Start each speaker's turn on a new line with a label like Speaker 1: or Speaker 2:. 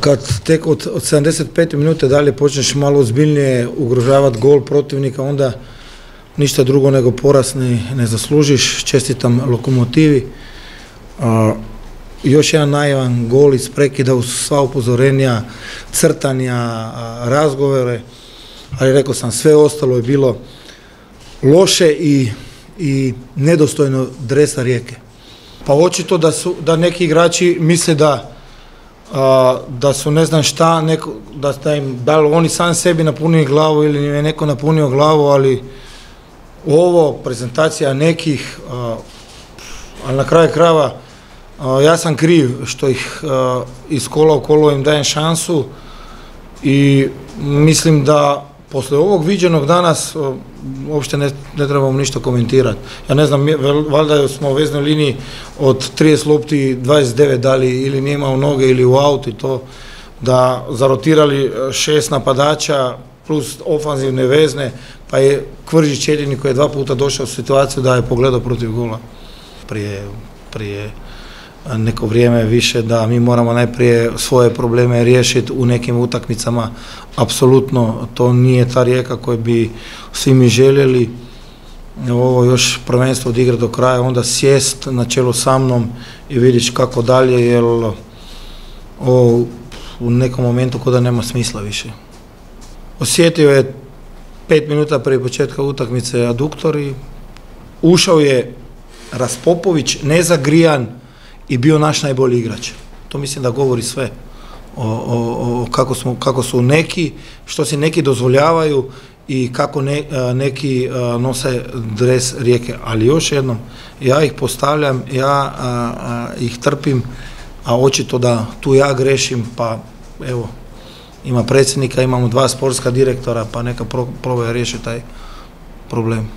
Speaker 1: kad tek od, od 75 minute dalje počneš malo ozbiljnije ugrožavati gol protivnika, onda ništa drugo nego poraz ne, zaslužiš. Čestitam lokomotivi. Još jedan naivan gol iz prekida uz sva upozorenja, crtanja, a, razgovore, ali rekao sam, sve ostalo je bilo loše i, i nedostojno dresa rijeke. Pa očito da su da neki igrači misle da da su ne znam šta, neko, da, da im, da li oni sam sebi napunili glavu ili je neko napunio glavu, ali ovo, prezentacija nekih, ali na kraju krajeva a, ja sam kriv što ih iz kola u kolo im dajem šansu i mislim da posle ovog viđenog danas o, uopšte ne, trebamo ništa komentirati. Ja ne znam, valjda smo u veznoj liniji od 30 lopti 29 dali ili nije imao noge ili u auto i to da zarotirali e, šest napadača plus ofanzivne vezne, pa je Kvržić jedini koji je dva puta došao u situaciju da je pogledao protiv gola prije, prije neko vrijeme više da mi moramo najprije svoje probleme riješiti u nekim utakmicama. Apsolutno to nije ta rijeka koju bi svi mi željeli. Ovo još prvenstvo odigra do kraja, onda sjest na čelu sa mnom i vidiš kako dalje, jer u nekom momentu kod da nema smisla više. Osjetio je pet minuta prije početka utakmice aduktor i ušao je Raspopović, nezagrijan, i bio naš najbolji igrač. To mislim da govori sve o, o, o kako, smo, kako su neki, što si neki dozvoljavaju i kako ne, neki nose dres rijeke. Ali još jednom, ja ih postavljam, ja a, a, ih trpim, a očito da tu ja grešim, pa evo, ima predsjednika, imamo dva sportska direktora, pa neka pro, probaju riješiti taj problem.